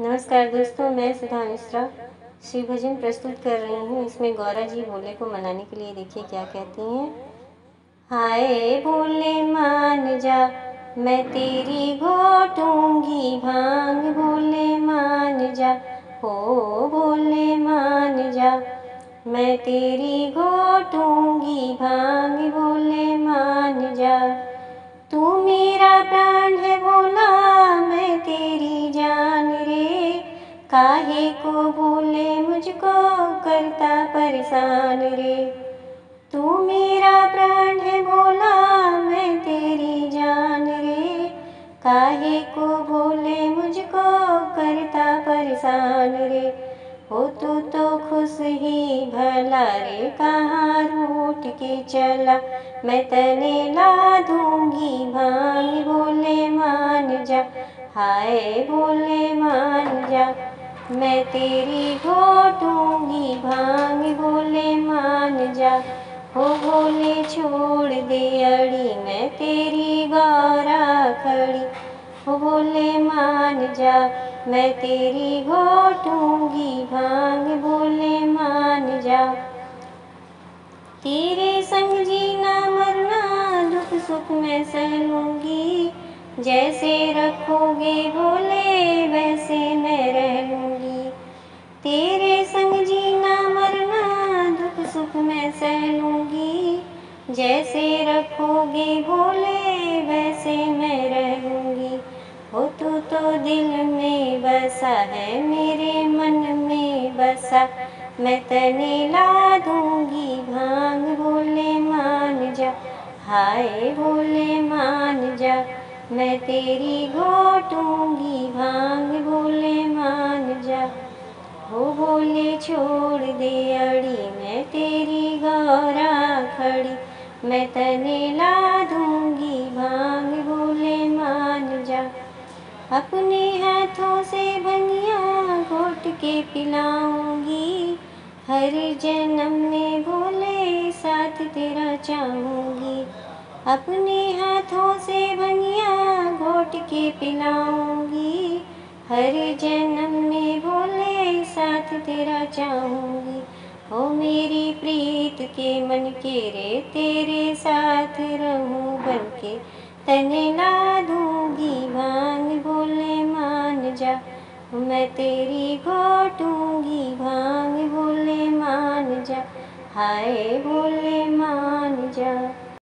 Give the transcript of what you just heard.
नमस्कार दोस्तों, मैं सुधा मिश्रा श्री भजन प्रस्तुत कर रही हूँ। इसमें गौरा जी भोले को मनाने के लिए देखिए क्या कहती हैं। हाय भोले मान जा, मैं तेरी घोटूँगी भाँग। भोले मान जा, हो भोले मान जा, मैं तेरी घोटूँगी भाँग। भोले भूले मुझको करता परेशान रे। तू मेरा प्राण है भोला, मैं तेरी जान रे। काहे को भूले मुझको करता परेशान रे? हो तू तो खुश ही भला रे, कहाँ रूठ के चला? मैं तने ला दूँगी भाँग बोले मान जा। हाय बोले मान मैं तेरी घोटूँगी, भाँग भोले मान जा। हो बोले छोड़ दे अड़ी, मैं तेरी गौरा खड़ी। हो भोले मान जा, मैं तेरी घोटूँगी, भाँग भोले मान जा। तेरे संग जीना मरना दुख सुख मैं सह लूँगी जैसे रखोगे भोले तेरे संग जीना, मरना, दुख, सुख मैं सह लूँगी। जैसे रखोगे भोले, वैसे मैं रह लूँगी हो तू तो दिल में बसा है, मेरे मन में बसा। मैं तने ला दूँगी भाँग भोले मान जा। हाय भोले मान जा, मैं तेरी घोटूँगी, भाँग मैं तेरी गौरा खड़ी, मैं तने ला दूँगी भाँग बोले मान जा अपने हाथों से भंगिया घोट के पिलाऊँगी, हर जन्म में भोले साथ तेरा चाहूँगी। अपने हाथों से भंगिया घोट के पिलाऊँगी, हर जन्म में भोले साथ तेरा चाहूँगी। ओ मेरी प्रीत के मन के रे, तेरे साथ रहूँ बन के। तने ला दूँगी भाँग बोले मान जा। मैं तेरी घोटूँगी भाँग बोले मान जा। हाय, बोले मान जा।